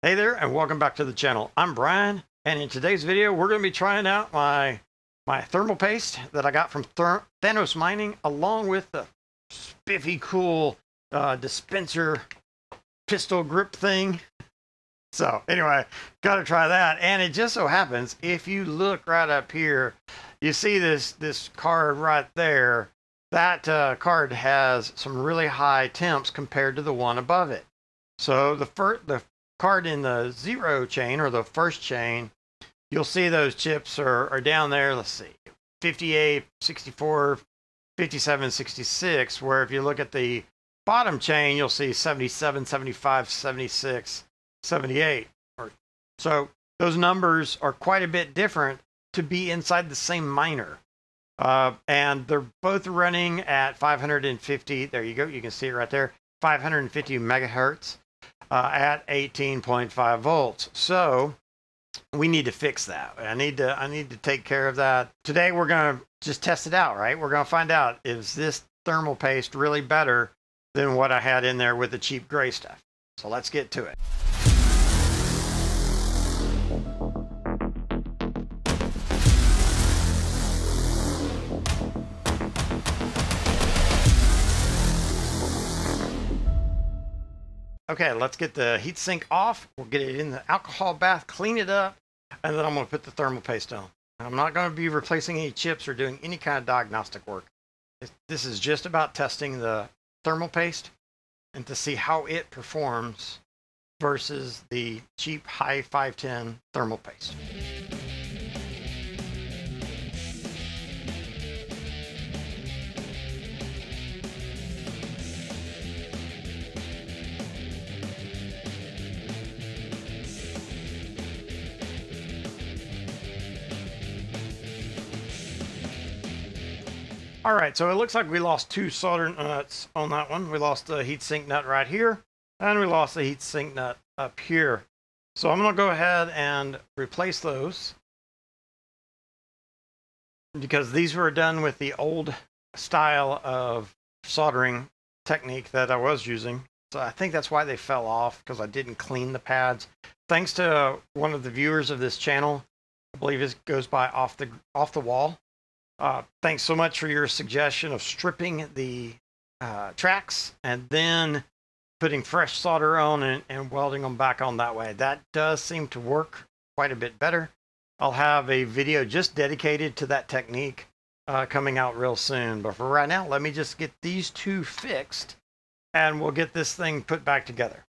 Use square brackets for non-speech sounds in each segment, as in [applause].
Hey there and welcome back to the channel. I'm Brian and in today's video we're going to be trying out my my thermal paste that I got from Ther Thanos Mining along with the spiffy cool uh, dispenser pistol grip thing. So anyway, got to try that and it just so happens if you look right up here you see this this card right there that uh, card has some really high temps compared to the one above it. So the first the card in the zero chain or the first chain, you'll see those chips are, are down there. Let's see, 58, 64, 57, 66. Where if you look at the bottom chain, you'll see 77, 75, 76, 78. Or, so those numbers are quite a bit different to be inside the same miner. Uh, and they're both running at 550. There you go. You can see it right there. 550 megahertz uh, at 18.5 volts. So we need to fix that. I need to I need to take care of that. Today we're going to just test it out, right? We're going to find out is this thermal paste really better than what I had in there with the cheap gray stuff. So let's get to it. Okay, let's get the heat sink off. We'll get it in the alcohol bath, clean it up, and then I'm going to put the thermal paste on. I'm not going to be replacing any chips or doing any kind of diagnostic work. This is just about testing the thermal paste and to see how it performs versus the cheap high 510 thermal paste. All right, so it looks like we lost two solder nuts on that one. We lost the heat sink nut right here, and we lost the heat sink nut up here. So I'm gonna go ahead and replace those because these were done with the old style of soldering technique that I was using. So I think that's why they fell off because I didn't clean the pads. Thanks to one of the viewers of this channel, I believe it goes by off the off the wall. Uh, thanks so much for your suggestion of stripping the uh, tracks and then putting fresh solder on and, and, welding them back on that way. That does seem to work quite a bit better. I'll have a video just dedicated to that technique uh, coming out real soon. But for right now, let me just get these two fixed and we'll get this thing put back together.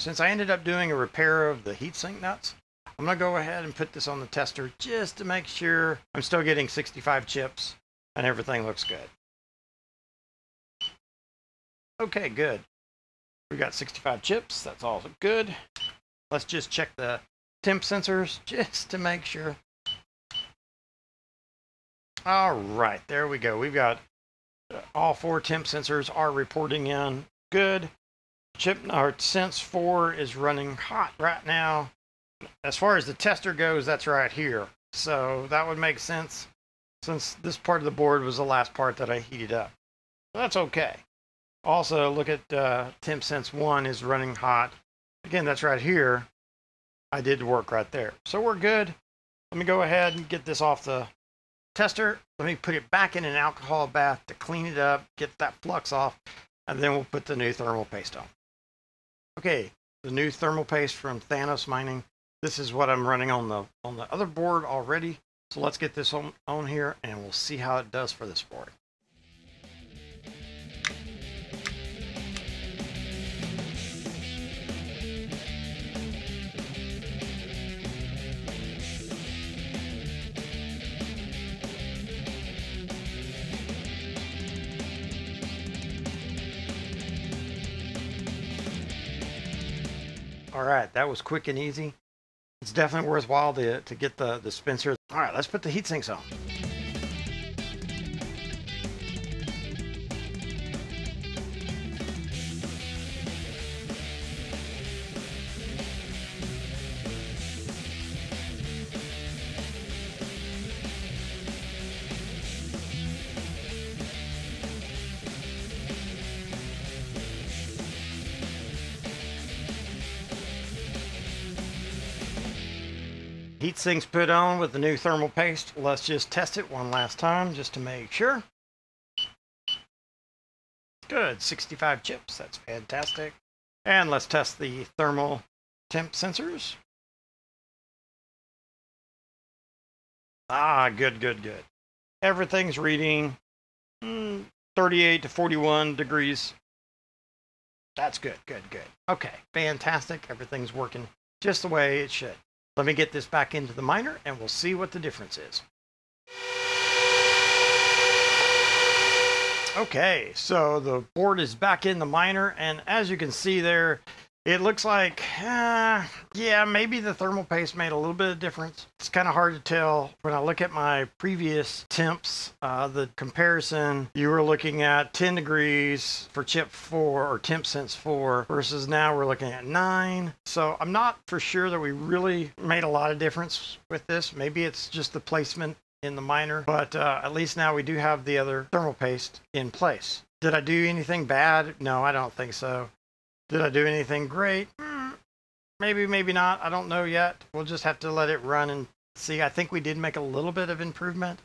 Since I ended up doing a repair of the heatsink nuts, I'm to go ahead and put this on the tester just to make sure I'm still getting 65 chips and everything looks good. Okay, good. We got 65 chips. That's all good. Let's just check the temp sensors [laughs] just to make sure. All right, there we go. We've got all four temp sensors are reporting in good chip or sense 4 is running hot right now. As far as the tester goes that's right here. So that would make sense since this part of the board was the last part that I heated up. That's okay. Also look at uh, temp sense 1 is running hot. Again that's right here. I did work right there. So we're good. Let me go ahead and get this off the tester. Let me put it back in an alcohol bath to clean it up get that flux off and then we'll put the new thermal paste on Okay, the new thermal paste from Thanos Mining. This is what I'm running on the on the other board already. So let's get this on, on here and we'll see how it does for this board. All right, that was quick and easy. It's definitely worthwhile to, to get the, the Spencer. All right, let's put the heat sinks on. Heat sinks put on with the new thermal paste. Let's just test it one last time just to make sure. Good, 65 chips. That's fantastic. And let's test the thermal temp sensors. Ah, good, good, good. Everything's reading mm, 38 to 41 degrees. That's good, good, good. Okay, fantastic. Everything's working just the way it should. Let me get this back into the miner and we'll see what the difference is. Okay, so the board is back in the miner and as you can see there, it looks like, uh, yeah, maybe the thermal paste made a little bit of difference. It's kind of hard to tell. When I look at my previous temps, uh, the comparison, you were looking at 10 degrees for chip 4 or temp sense 4 versus now we're looking at 9. So I'm not for sure that we really made a lot of difference with this. Maybe it's just the placement in the miner, but uh, at least now we do have the other thermal paste in place. Did I do anything bad? No, I don't think so. Did I do anything great? Hmm, maybe, maybe not. I don't know yet. We'll just have to let it run and see. I think we did make a little bit of improvement,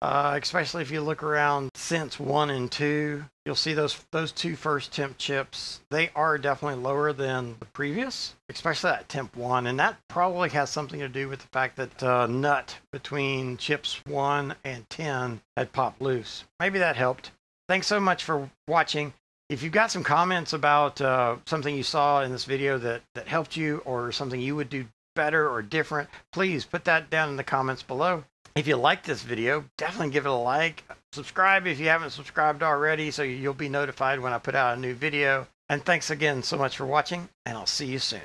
uh, especially if you look around since 1 and 2. You'll see those those two first temp chips. They are definitely lower than the previous, especially that temp 1. And that probably has something to do with the fact that uh, nut between chips 1 and 10 had popped loose. Maybe that helped. Thanks so much for watching. If you've got some comments about uh, something you saw in this video that, that helped you or something you would do better or different, please put that down in the comments below. If you like this video, definitely give it a like. Subscribe if you haven't subscribed already so you'll be notified when I put out a new video. And thanks again so much for watching, and I'll see you soon.